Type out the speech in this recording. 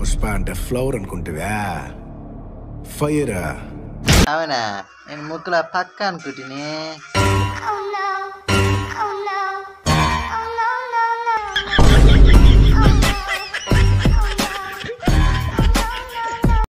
పుష్ప అంటే ఫ్లవర్ అనుకుంటువా ఫైరా. అవునా? నేను ముక్కుల పక్క అనుకుంటుని.